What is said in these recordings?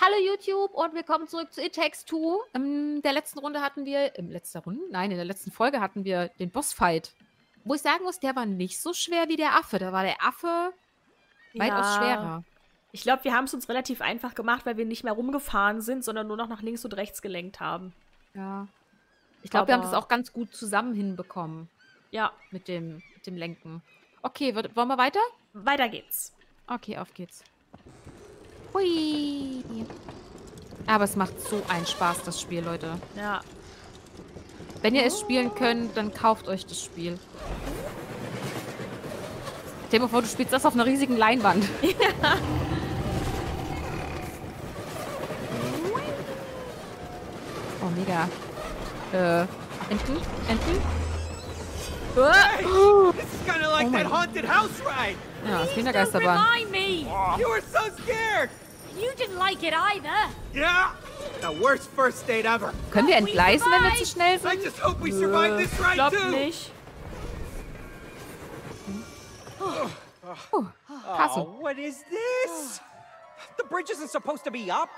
Hallo YouTube und willkommen zurück zu It Takes Two. In der letzten Runde hatten wir, in letzter Runde? Nein, in der letzten Folge hatten wir den Bossfight. Wo ich sagen muss, der war nicht so schwer wie der Affe. Da war der Affe weitaus Ja. schwerer. Ich glaube, wir haben es uns relativ einfach gemacht, weil wir nicht mehr rumgefahren sind, sondern nur noch nach links und rechts gelenkt haben. Ja. Ich glaube, wir haben das auch ganz gut zusammen hinbekommen Ja, mit dem, mit dem Lenken. Okay, wollen wir weiter? weiter geht's. Okay, auf geht's. Hui. Aber es macht so einen Spaß, das Spiel, Leute. Ja. Wenn ihr es spielen könnt, dann kauft euch das Spiel. Stell dir vor, du spielst das auf einer riesigen Leinwand. oh, mega. Äh, Enten? Enten? This is of like Oh that haunted house ride. Ja, Please Kindergeisterbahn. Don't. You were so scared. You didn't like it either. Yeah. The worst first date ever. Können wir entgleisen, wenn wir zu schnell I just hope we survive this äh, ride Glaub too. nicht. Castle. Oh, what is this? The bridge isn't supposed to be up.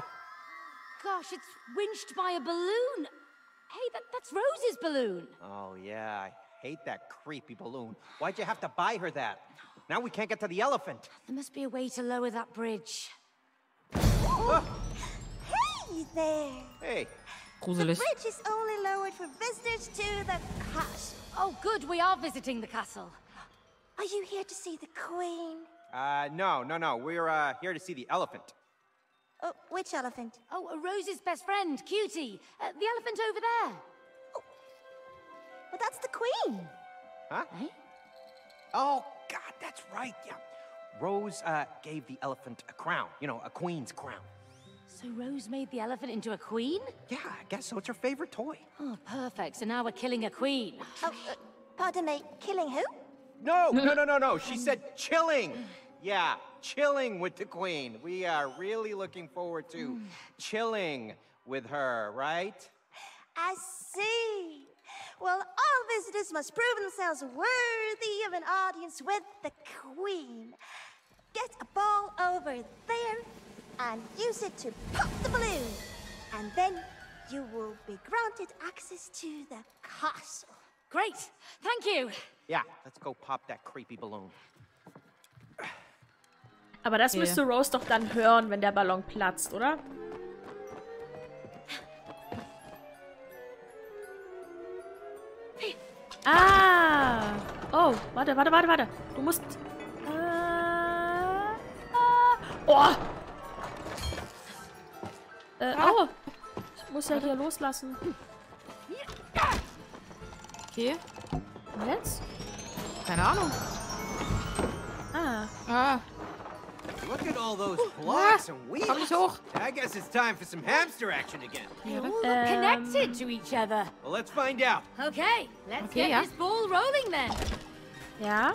Gosh, it's winched by a balloon. Hey, that, that's Rose's balloon. Oh yeah, I hate that creepy balloon. Why'd you have to buy her that? Now we can't get to the elephant. There must be a way to lower that bridge. Hey there! Hey, The bridge is only lowered for visitors to the castle. Oh, good, we are visiting the castle. Are you here to see the queen? uh, no, no, no. We're uh, here to see the elephant. Oh, which elephant? Oh, Rose's best friend, Cutie. Uh, the elephant over there. Oh, Well, that's the queen. Huh? Eh? Oh, God, that's right. Yeah. Rose uh, gave the elephant a crown. You know, a queen's crown. So Rose made the elephant into a queen? Yeah, I guess so. It's her favorite toy. Oh, perfect. So now we're killing a queen. Oh, uh, pardon me, killing who? No, no, no, no, no. She said chilling. Yeah, chilling with the queen. We are really looking forward to chilling with her, right? I see. Well, all visitors must prove themselves worthy of an audience with the queen. Get a ball over there and use it to pop the balloon. And then you will be granted access to the castle. Great. Thank you. Yeah, let's go pop that creepy balloon. Aber das Okay. müsste Rose doch dann hören, wenn der Ballon platzt, oder? Ah! Oh, warte, warte, warte, warte. Du musst. Äh, ah, oh! Äh, oh! Ich muss ja hier loslassen. Okay. Und jetzt? Keine Ahnung. Ah. Ah, Look at all those blocks and wheels. komm nicht hoch. I guess it's time for some hamster action again. They all look Um, connected to each other. Well, let's find out. Okay, let's Okay, get ja. this ball rolling then. Yeah.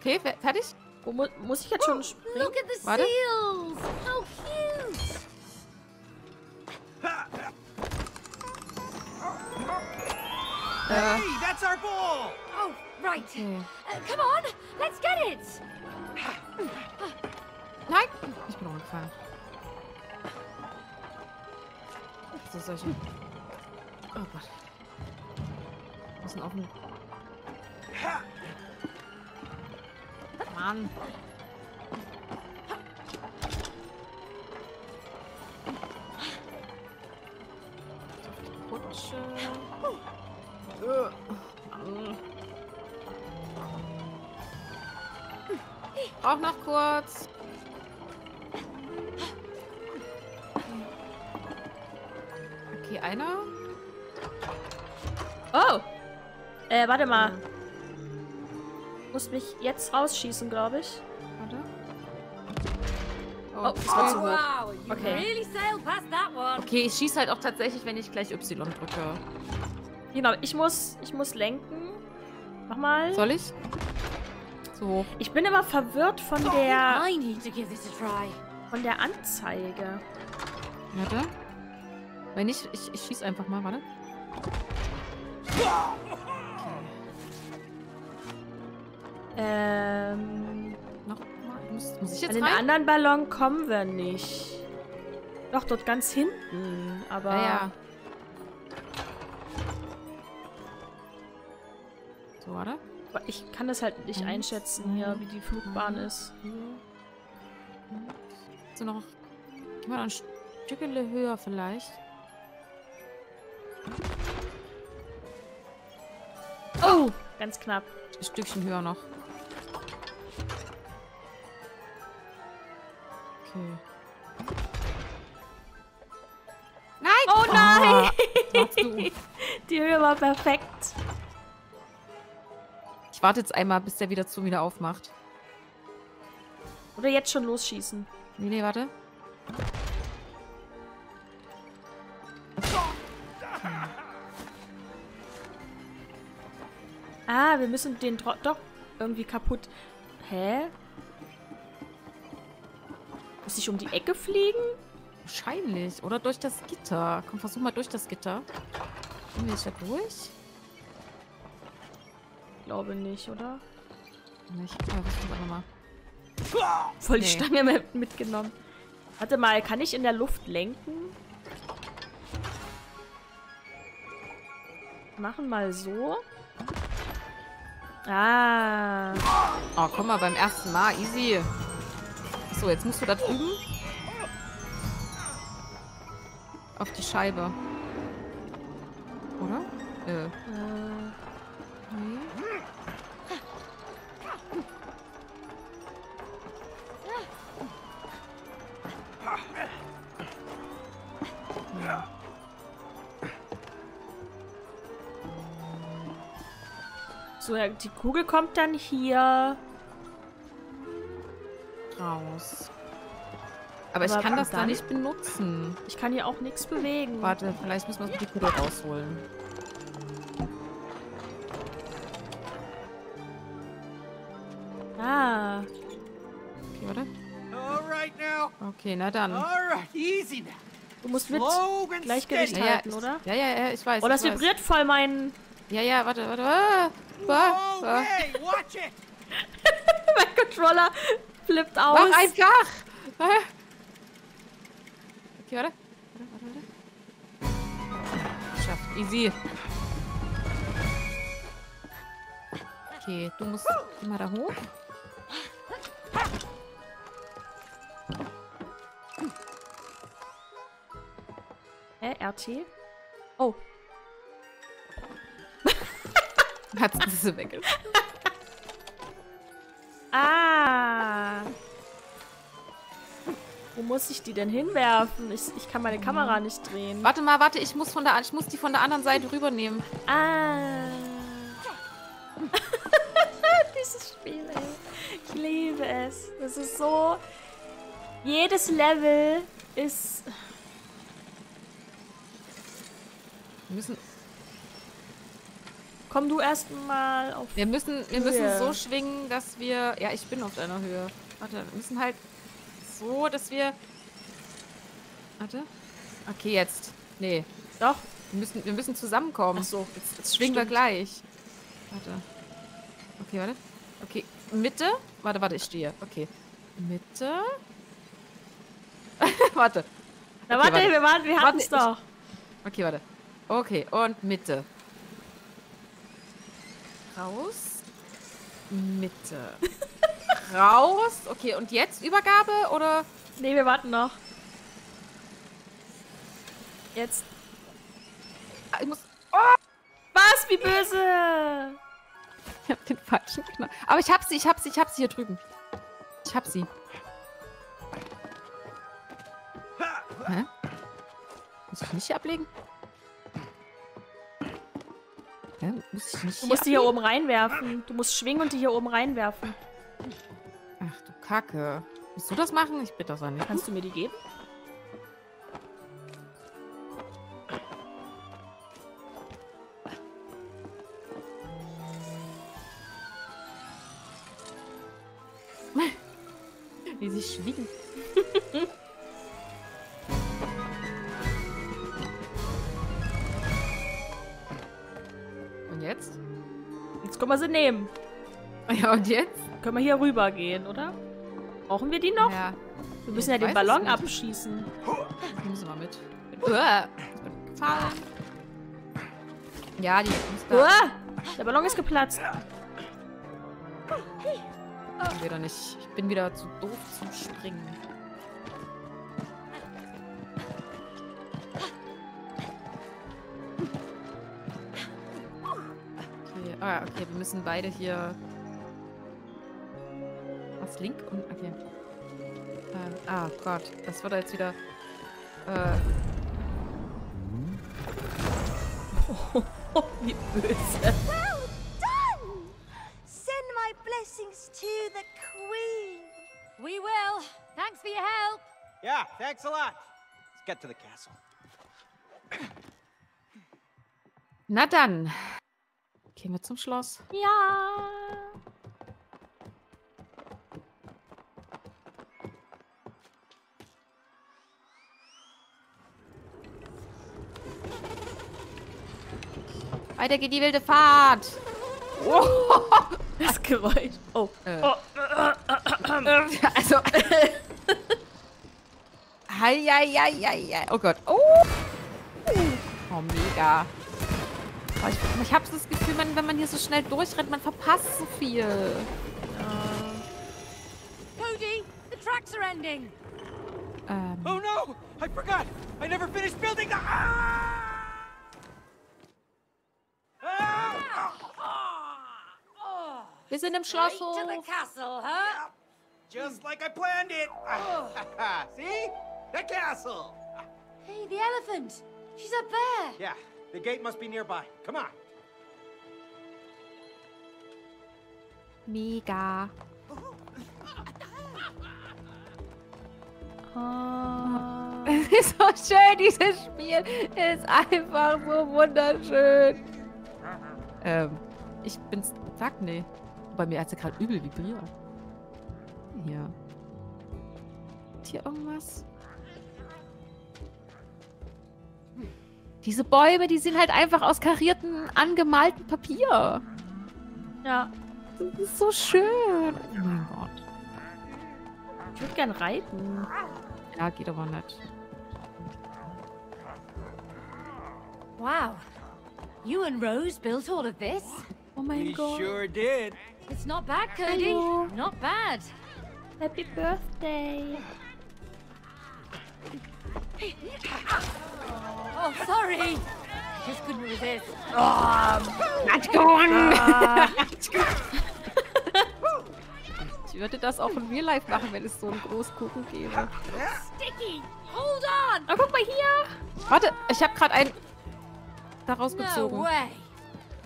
Okay, fertig? Wo mu muss ich jetzt schon springen? Look at the Warte. seals. Hey, that's our ball. Oh, right. Okay. Uh, come on, let's get it. Nein! Ich bin umgefallen. So solche. Oh Gott. Wir müssen auf den. Mann. Auch noch kurz. Okay, einer. Oh! Äh, warte mal. Muss mich jetzt rausschießen, glaube ich. Warte. Oh, das war zu hoch. Okay. really sailed past that one. Okay, ich schieße halt auch tatsächlich, wenn ich gleich Y drücke. Genau, ich muss, ich muss lenken. Mach mal. Soll ich? So hoch. Ich bin aber verwirrt von der, I need to give this a try. von der Anzeige. Warte. Wenn nicht, ich, ich schieß einfach mal, warte. Ähm, Noch mal. Muss, muss ich jetzt an den rein? anderen Ballon kommen wir nicht. Doch, dort ganz hinten. Aber Ja, ja. So, aber ich kann das halt nicht Eins, einschätzen hier, wie die Flugbahn ist. So noch. Mal noch ein Stückchen höher vielleicht. Oh, ganz knapp. Ein Stückchen höher noch. Okay. Nein! Oh nein! Machst du. Die Höhe war perfekt. Ich warte jetzt einmal, bis der wieder zu wieder aufmacht. Oder jetzt schon losschießen. Nee, nee, warte. Ah, wir müssen den Dro doch irgendwie kaputt. Hä? Muss ich um die Ecke fliegen? Wahrscheinlich. Oder durch das Gitter. Komm, versuch mal durch das Gitter. Kommen wir jetzt da durch? Glaube nicht, oder? Ich versuch's einfach mal. Voll die Nee. Stange mit, mitgenommen. Warte mal, kann ich in der Luft lenken? Machen mal so. Ah. Oh, komm mal, beim ersten Mal. Easy. So, jetzt musst du da drüben. Auf die Scheibe. Oder? Äh. Äh, so, die Kugel kommt dann hier. Raus. Aber ich Aber kann das da nicht benutzen. Ich kann hier auch nichts bewegen. Warte, vielleicht müssen wir die Kugel rausholen. Ah. Okay, warte. Okay, na dann. Du musst mit Gleichgewicht ja, halten, ich, oder? Ja, ja, ja, ich weiß. Oh, das ich vibriert voll mein... Ja, ja, warte, warte. Ah, ah, Oh, ah. hey, watch it. mein Controller flippt aus. Mach einfach! Okay, warte. Warte, warte, warte. Geschafft. Easy. Okay, du musst immer da hoch. Hä, RT? Oh, Diese weg. Ah. Wo muss ich die denn hinwerfen? Ich, ich kann meine Kamera nicht drehen. Warte mal, warte, ich muss, von der, ich muss die von der anderen Seite rübernehmen. Ah. Dieses Spiel, ey. Ich liebe es. Das ist so... Jedes Level ist... Wir müssen, Komm du erstmal auf... wir müssen, wir müssen Höhe. so schwingen, dass wir. Ja, ich bin auf deiner Höhe. Warte, wir müssen halt so, dass wir. Warte. Okay, jetzt. Nee. Doch. Wir müssen, wir müssen zusammenkommen. Ach so. Jetzt, jetzt schwingen wir Stimmt. gleich. Warte. Okay, warte. Okay, Mitte. Warte, warte, ich stehe. Okay. Mitte. warte. Na Okay, warte, warte. wir, waren, wir hatten es doch. Okay, warte. Okay, und Mitte. Raus. Mitte. Raus. Okay, und jetzt Übergabe oder? Nee, wir warten noch. Jetzt. Ah, Ich muss. Was? Wie böse! Ich hab den falschen Knopf. Aber ich hab sie, ich hab sie, ich hab sie hier drüben. Ich hab sie. Hä? Muss ich nicht hier ablegen? Hä? Muss ich nicht Du musst die hier oben reinwerfen. Du musst schwingen und die hier oben reinwerfen. Ach du Kacke. Willst du das machen? Ich bitte das auch nicht. Kannst du mir die geben? Wie sie schwiegen. können wir sie nehmen. Ja, und jetzt? Können wir hier rüber gehen, oder? Brauchen wir die noch? Ja. Wir müssen ja Ich den weiß Ballon abschießen. Nehmen Sie mal mit. Uah, gefallen. Ja, die muss da. Uah, der Ballon ist geplatzt. Wieder nicht. Ich bin wieder zu doof zum Springen. Ja, okay, wir müssen beide hier. Was, Link? Und, okay. Äh, ah, Gott, das wird jetzt wieder. Äh, Wie böse. Well done! Send my blessings to the Queen. We will. Thanks for your help. Yeah, thanks a lot. Let's get to the castle. na dann. Gehen wir zum Schloss. Ja. Weiter geht die wilde Fahrt. Das Geräusch. Oh. Äh. oh. Also. Heieieiei. Oh Gott. Oh. Oh, mega. Oh, ich ich habe das Gefühl, man, wenn man hier so schnell durchrennt, man verpasst so viel. Cody, the tracks are ending. Ähm, Oh no! I forgot! I never finished building the. Ah! Ah! wir sind im Straight to the Schlosshof. castle, huh? Just like I planned it! See? The castle! Hey, the elephant. She's up there. Yeah, the gate must be nearby. Come on. Mega. Ah. Es ist so schön, dieses Spiel. Es ist einfach so wunderschön. Ähm, ich bin's. Sag nee. Bei mir hat sie gerade übel vibriert. Hier. Hier irgendwas? Diese Bäume, die sind halt einfach aus kariertem, angemaltem Papier. Ja. Das ist so schön. Oh mein Gott. Ich würde gern reiten. Ja, geht aber nicht. Wow. You and Rose built all of this? Oh mein We Gott. sure did. It's not bad, Cody. Hello. Not bad. Happy Birthday. Oh, sorry. Just couldn't resist. Ich würde das auch in Real Life machen, wenn es so einen Großkuchen gäbe. Sticky. Hold on. Oh, guck mal hier. Warte, ich habe gerade einen daraus No gezogen. way.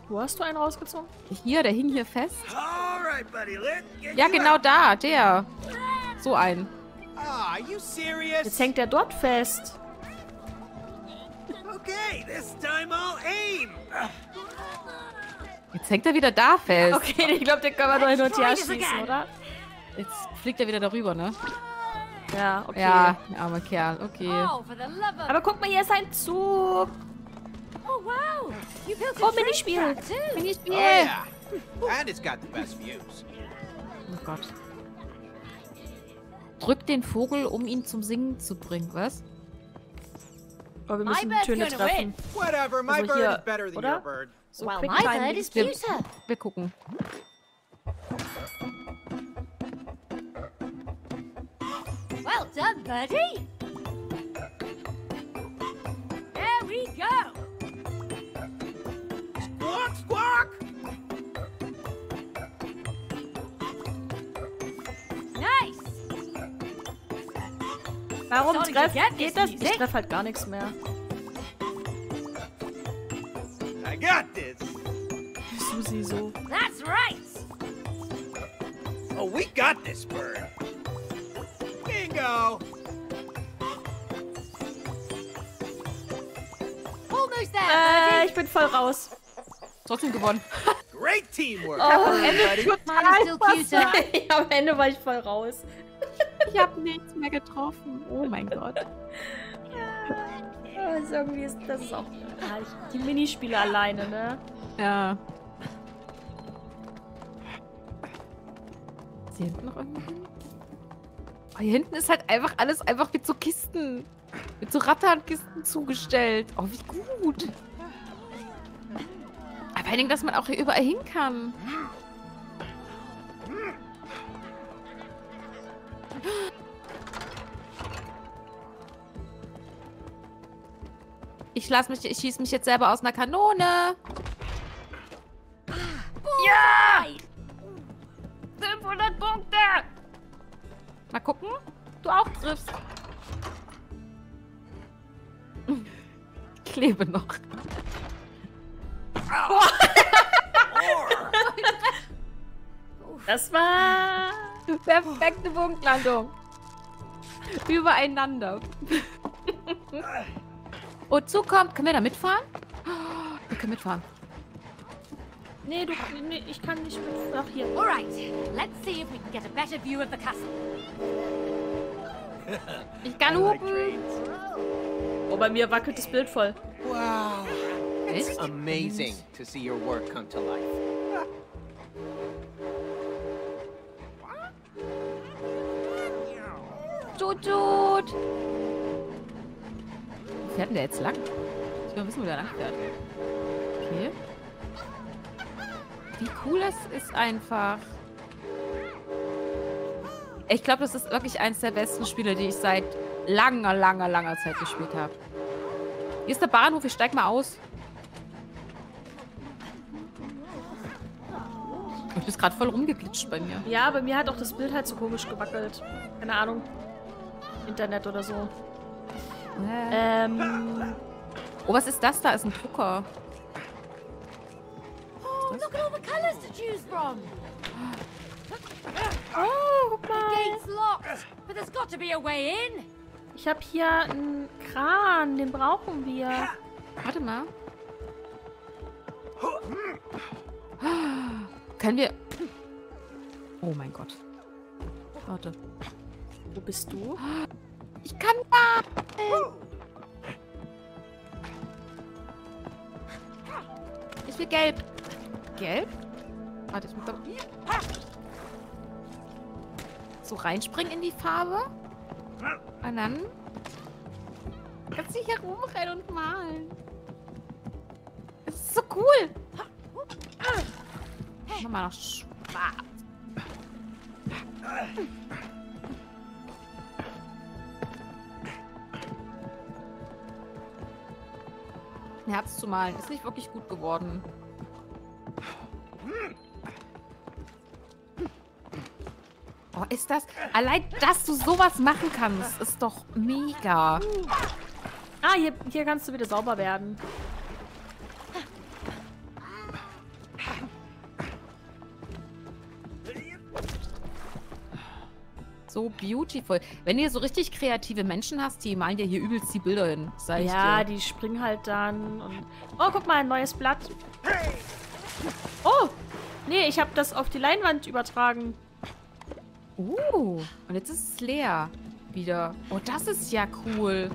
Wo hast du einen rausgezogen? Hier, der hing hier fest. Right, buddy, let's get Ja, genau out. da, der. So ein. Ah, are you serious? Jetzt hängt er dort fest. Okay, this time I'll aim. Jetzt hängt er wieder da fest. Okay, ich glaube, den können wir nur hin und her schießen, oder? Jetzt fliegt er wieder darüber, ne? Ja, okay. Ja, armer Kerl. Okay. Oh, for the love of... Aber guck mal, hier ist ein Zug. Oh, wow. You built a Oh, Minispiel. too. Oh Minispiel. yeah, and it's got the best views. Oh Gott. Drück den Vogel, um ihn zum Singen zu bringen, was? Oh, wir My müssen bird's Töne gonna treffen. Whatever, my Also bird is better than oder? your bird. So Well, my time. bird is Wir- cuter. Wir gucken. Well done, birdie. There we go. Squawk, squawk! Warum Sorry, treff, you get geht this das? Ich treffe halt gar nichts mehr. I got this. Susi so. That's right. Oh, we got this bird. Bingo! Äh, ich bin voll raus. Trotzdem gewonnen. Great teamwork. Oh, is still cuter. Am Ende war ich voll raus. Ich habe nichts mehr getroffen. Oh mein Gott. Ja, also irgendwie ist das auch. Die Minispiele alleine, ne? Ja. Ist hier hinten noch irgendwo? Oh, hier hinten ist halt einfach alles einfach mit so Kisten. Mit so Rattankisten zugestellt. Oh, wie gut. Aber vor allen dass man auch hier überall hin kann. Ich lass mich, ich schieße mich jetzt selber aus einer Kanone. Ja! 500 Punkte! Mal gucken. Du auch triffst. Ich klebe noch. Das war... Perfekte Punktlandung. Übereinander. Und so kommt. Können wir da mitfahren? Wir können mitfahren. Nee, du, nee, ich kann nicht mit... Ach, hier. All right, let's see if we can get a better view of the castle. Ich kann hupen. Oh, bei mir wackelt das Bild voll. Wow. It's amazing to see your work come to life. Tut. Wo fährt denn der jetzt lang? Ich will mal wissen, wo der lang fährt. Okay. Wie cool das ist einfach. Ich glaube, das ist wirklich eines der besten Spiele, die ich seit langer, langer, langer Zeit gespielt habe. Hier ist der Bahnhof, ich steig mal aus. Du bist gerade voll rumgeglitscht bei mir. Ja, bei mir hat auch das Bild halt so komisch gewackelt. Keine Ahnung. Internet oder so. Ähm, Oh, was ist das da? Ist ein Drucker. Oh, look at all the colors to choose from. oh, guck mal. Gate's locked, but there's got to be a way in. Ich habe hier einen Kran, den brauchen wir. Warte mal. Können wir... Oh mein Gott. Warte. Wo bist du? Ich kann da... Ich will gelb. Gelb? Warte, ich muss da... So reinspringen in die Farbe. Und dann... Kannst du hier rumrennen und malen. Das ist so cool. Mach mal noch schwarz. Ein Herz zu malen ist nicht wirklich gut geworden. Oh, ist das... Allein, dass du sowas machen kannst, ist doch mega. Ah, hier, hier kannst du wieder sauber werden. So beautiful. Wenn du so richtig kreative Menschen hast, die malen dir hier übelst die Bilder hin. Ja, die springen halt dann und... Oh, guck mal, ein neues Blatt. Oh! Nee, ich habe das auf die Leinwand übertragen. Uh, und jetzt ist es leer. Wieder. Oh, das ist ja cool.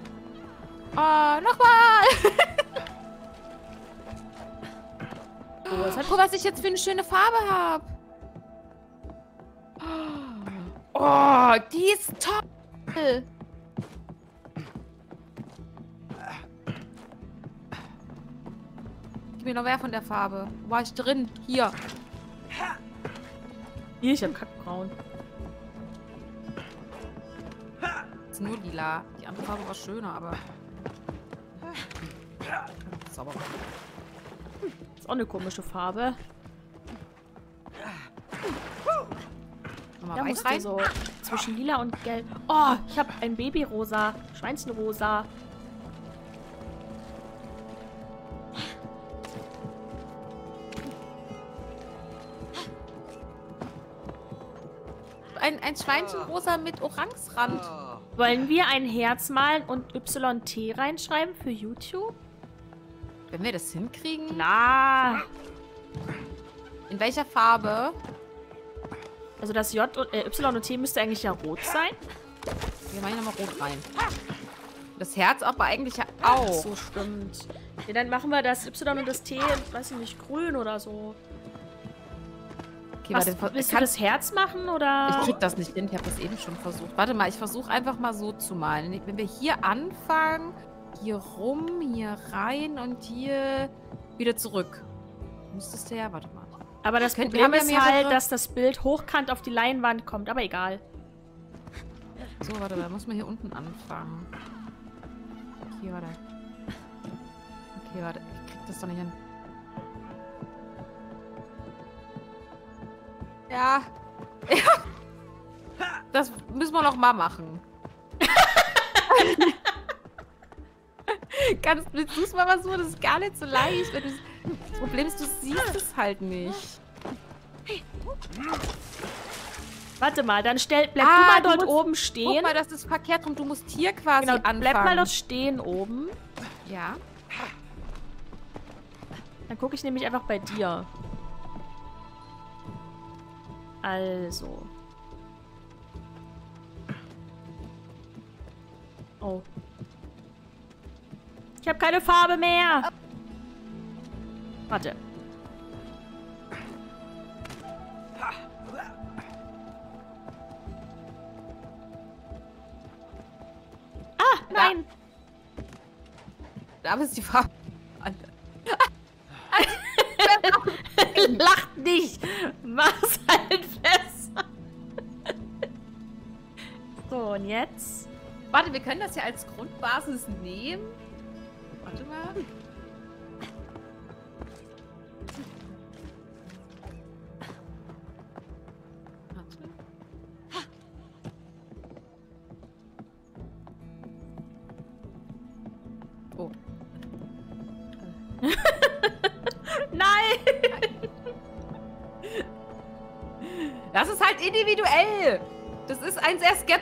Oh, nochmal. Oh, Guck, was ich jetzt für eine schöne Farbe habe. Oh, die ist toll. Gib mir noch mehr von der Farbe. Wo war ich drin? Hier. Hier, ich habe kackbraun. Das ist nur lila. Die andere Farbe war schöner, aber... Sauber. Ist auch eine komische Farbe. Nochmal Da weiß rein. so zwischen lila und gelb. Oh, ich habe ein Babyrosa. Schweinchenrosa. Ein, ein Schweinchenrosa mit Orangsrand. Wollen wir ein Herz malen und YT reinschreiben für YouTube? Wenn wir das hinkriegen. Na. In welcher Farbe? Also das J und äh, Y und T müsste eigentlich ja rot sein. Wir machen nochmal rot rein. Das Herz aber eigentlich ja Ach, auch. so stimmt. Ja, dann machen wir das Y und das T, weiß ich nicht, grün oder so. Okay, Was, warte, willst du kann- das Herz machen, oder? Ich krieg das nicht hin, ich habe das eben schon versucht. Warte mal, ich versuche einfach mal so zu malen. Wenn wir hier anfangen, hier rum, hier rein und hier wieder zurück. Müsstest du ja, warte mal. Aber das Problem ist halt, dass das Bild hochkant auf die Leinwand kommt. Aber egal. So, warte, da muss man hier unten anfangen. Okay, warte. Okay, warte, ich krieg das doch nicht hin. Ja. Ja. Das müssen wir noch mal machen. Kannst willst du es mal versuchen? Das ist gar nicht so leicht. Wenn das Problem ist, du siehst es halt nicht. Warte mal, dann stell, bleib Ah, du mal dort musst- oben Guck stehen. mal, das ist verkehrt rum. Du musst hier quasi Genau, anfangen. bleib mal dort stehen oben. Ja. Dann gucke ich nämlich einfach bei dir. Also. Oh. Ich habe keine Farbe mehr. Warte. Ah, nein. Da ist die Farbe. Lacht nicht. Mach's halt fest. so, und jetzt? Warte, wir können das ja als Grundbasis nehmen. Warte mal.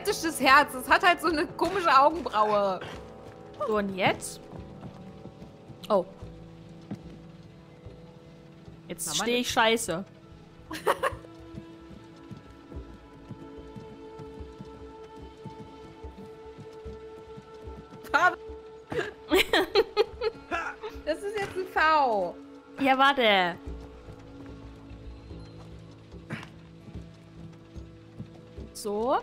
Skeptisches Herz. Das hat halt so eine komische Augenbraue. So, und jetzt? Oh. Jetzt stehe ich scheiße. Das ist jetzt ein V. Ja, warte. So.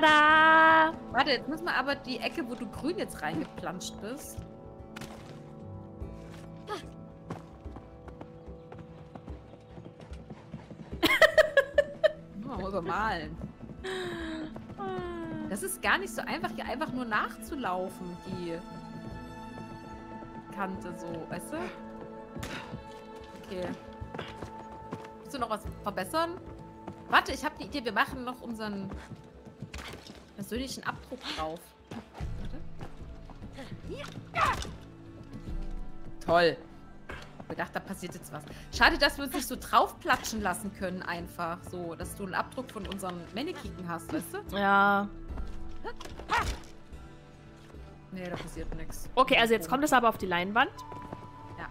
Tada! Warte, jetzt müssen wir aber die Ecke, wo du grün jetzt reingeplanscht bist. Mal übermalen. Das ist gar nicht so einfach, hier einfach nur nachzulaufen, die Kante so, weißt du? Okay. Willst du noch was verbessern? Warte, ich habe die Idee, wir machen noch unseren persönlichen Abdruck drauf. Warte. Toll. Ich gedacht, da passiert jetzt was. Schade, dass wir uns nicht so draufplatschen lassen können einfach. So, dass du einen Abdruck von unseren Mannequin hast, weißt du? Ja. Nee, da passiert nichts. Okay, also jetzt kommt es aber auf die Leinwand. Ja.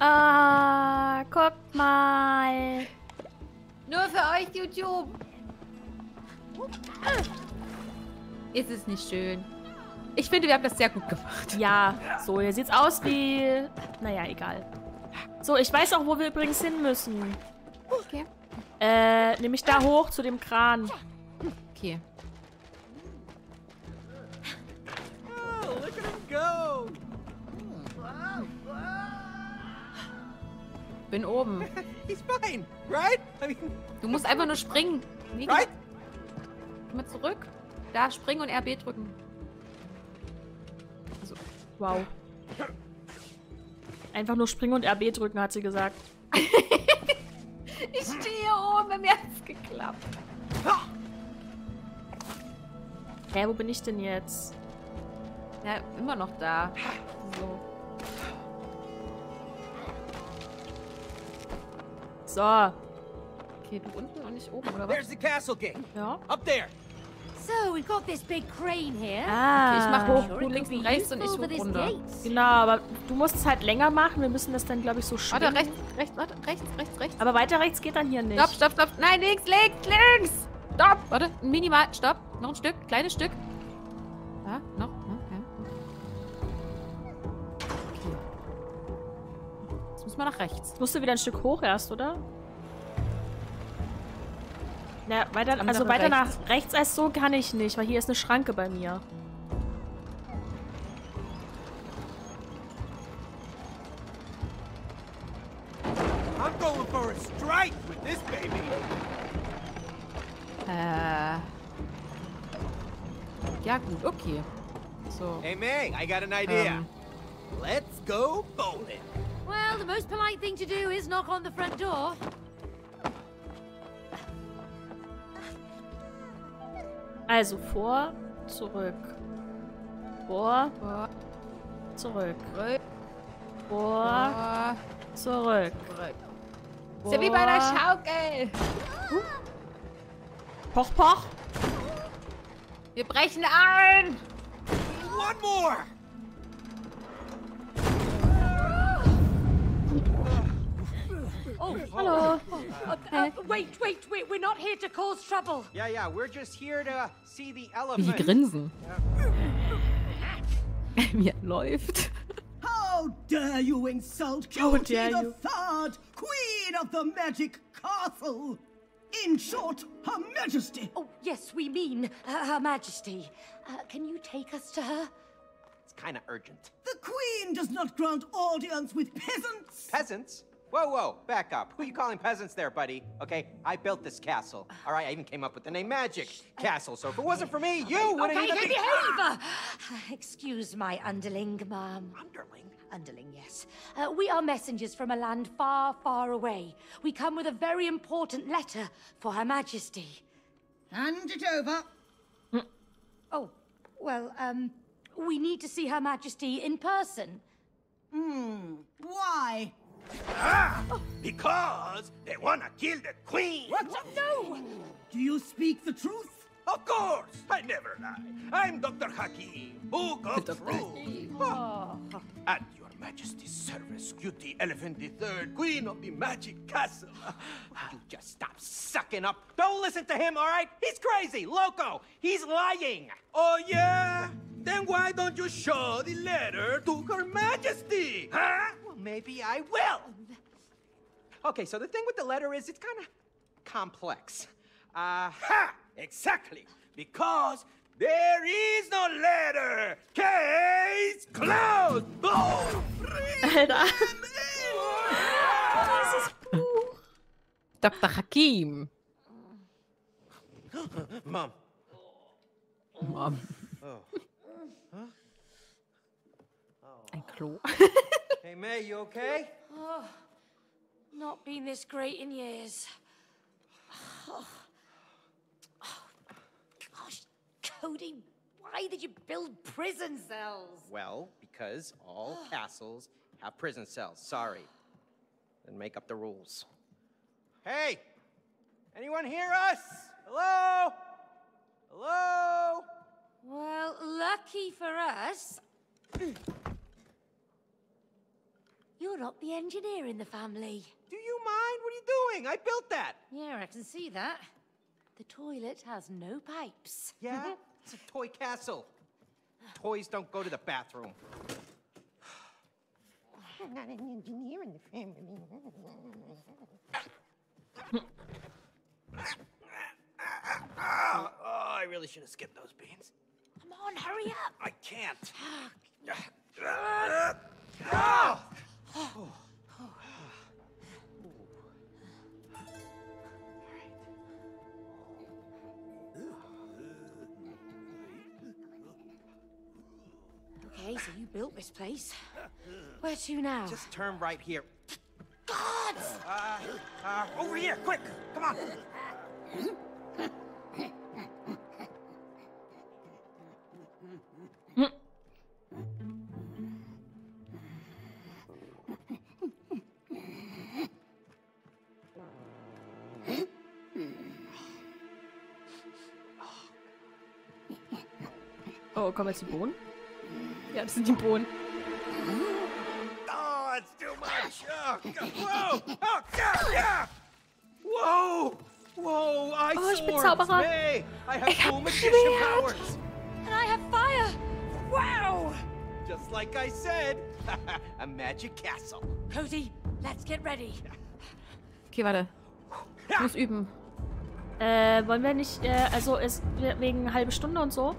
Ah, guck mal. Nur für euch, YouTube. Ist es nicht schön? Ich finde, wir haben das sehr gut gemacht. Ja, so, hier sieht's aus wie... Naja, egal. So, ich weiß auch, wo wir übrigens hin müssen. Okay. Äh, nämlich da hoch zu dem Kran. Okay. Bin oben. He's fine, right? I mean, Du musst einfach nur springen. Nee, right? Geh mal zurück. Da, springen und RB drücken. Also, Wow. Einfach nur springen und RB drücken, hat sie gesagt. ich stehe hier oben, mir hat's geklappt. Hä, wo bin ich denn jetzt? Ja, immer noch da. So. So. Okay, du unten und ich oben, oder was? There's the castle gate. Ja. Up there. So, we've got this big crane here. Ah. ich mach hoch. Du links und rechts und ich hoch runter. Genau, aber du musst es halt länger machen. Wir müssen das dann, glaube ich, so schwingen. Warte, rechts, rechts, warte, rechts, rechts, rechts. Aber weiter rechts geht dann hier nicht. Stopp, stopp, stopp. Nein, links, links, links. Stopp! Warte, minimal. Stopp. Noch ein Stück. Kleines Stück. Ja, noch. Wir nach rechts. Musst du wieder ein Stück hoch erst, oder? Ja, weiter, also weiter rechts. nach rechts als so kann ich nicht, weil hier ist eine Schranke bei mir. I'm going for a strike with this baby. Äh. Ja, gut, okay. So. Hey, May, I got an idea. Ähm. Let's go bowling. Well, the most polite thing to do is knock on the front door. Also vor, zurück. Vor, Vor, zurück. zurück, Vor, vor, zurück. zurück. Ist ja wie bei Vor. Schaukel. Poch, poch. Wir brechen ein. One more. Oh, hello. uh, uh, wait, wait, wait. We're not here to cause trouble. Yeah, yeah, we're just here to see the Wie die elephant. grinsen. Wie er läuft. How dare you insult How Cutie dare the you. Third, Queen of the Magic Castle? In short, Her Majesty. Oh, yes, we mean uh, Her Majesty. Uh, can you take us to her? It's kind of urgent. The Queen does not grant audience with peasants. Peasants? Whoa, whoa, back up. Who you calling peasants there, buddy? Okay, I built this castle. All right, I even came up with the name Magic Castle. So if it wasn't for me, you wouldn't Okay, even okay, be behave! Uh, excuse my underling, ma'am. Underling. Underling, yes. Uh, we are messengers from a land far, far away. We come with a very important letter for Her Majesty. Hand it over. Oh, well, um, we need to see Her Majesty in person. Hmm, Why? Because they wanna kill the queen. What? No! Do you speak the truth? Of course, I never lie. I'm Dr. Hakim, book of truth. Oh. At your majesty's service, Cutie Elephant III, queen of the magic castle. You just stop sucking up. Don't listen to him, all right? He's crazy, loco. He's lying. Oh, yeah? Then why don't you show the letter to her majesty? Huh? Well, maybe I will. Okay, so the thing with the letter is it's kind of complex. Uh, ha! Exactly. Because there is no letter. Case closed. Oh, Alter. Dr. Hakim. Mom. Mom. Ein Klo. Hey, May, you okay? Not been this great in years. Oh, Gosh, Cody, why did you build prison cells? Well, because all castles have prison cells. Sorry. Then make up the rules. Hey! Anyone hear us? Hello? Hello? Well, lucky for us. You're not the engineer in the family. Do you mind? What are you doing? I built that. Yeah, I can see that. The toilet has no pipes. Yeah? it's a toy castle. Toys don't go to the bathroom. I'm not an engineer in the family. oh, I really should have skipped those beans. Come on, hurry up. I can't. Built this place. Where to now? Just turn right here. Gods! Uh, uh, over here, quick! Come on! Oh, kommen jetzt die Bohnen? Das sind die Bohnen. Oh, it's too much! Oh. Whoa! Oh, God, yeah! Whoa! Whoa, I Oh, ich bin Zauberer. May. I have Ich ein magician Schwert. powers. And I have fire! Wow! Just like I said, a magic castle. Cozy, let's get ready. Okay, warte. Ich muss üben. Äh, wollen wir nicht, äh, also ist wegen halbe Stunde und so?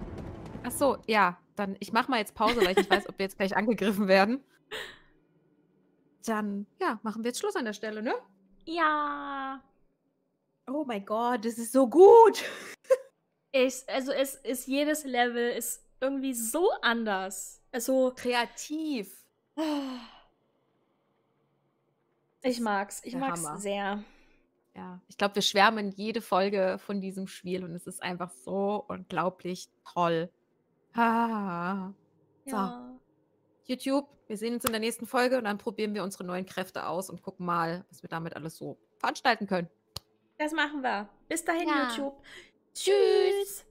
Ach so, ja. Dann, ich mach mal jetzt Pause, weil ich nicht weiß, ob wir jetzt gleich angegriffen werden. Dann, ja, machen wir jetzt Schluss an der Stelle, ne? Ja. Oh mein Gott, das ist so gut. Ich, also es ist jedes Level ist irgendwie so anders. Also Kreativ. ich mag's, ich mag's Hammer. sehr. Ja, ich glaube, wir schwärmen jede Folge von diesem Spiel und es ist einfach so unglaublich toll. Ah. So. Ja. YouTube, wir sehen uns in der nächsten Folge und dann probieren wir unsere neuen Kräfte aus und gucken mal, was wir damit alles so veranstalten können. Das machen wir. Bis dahin, Ja. YouTube. Tschüss.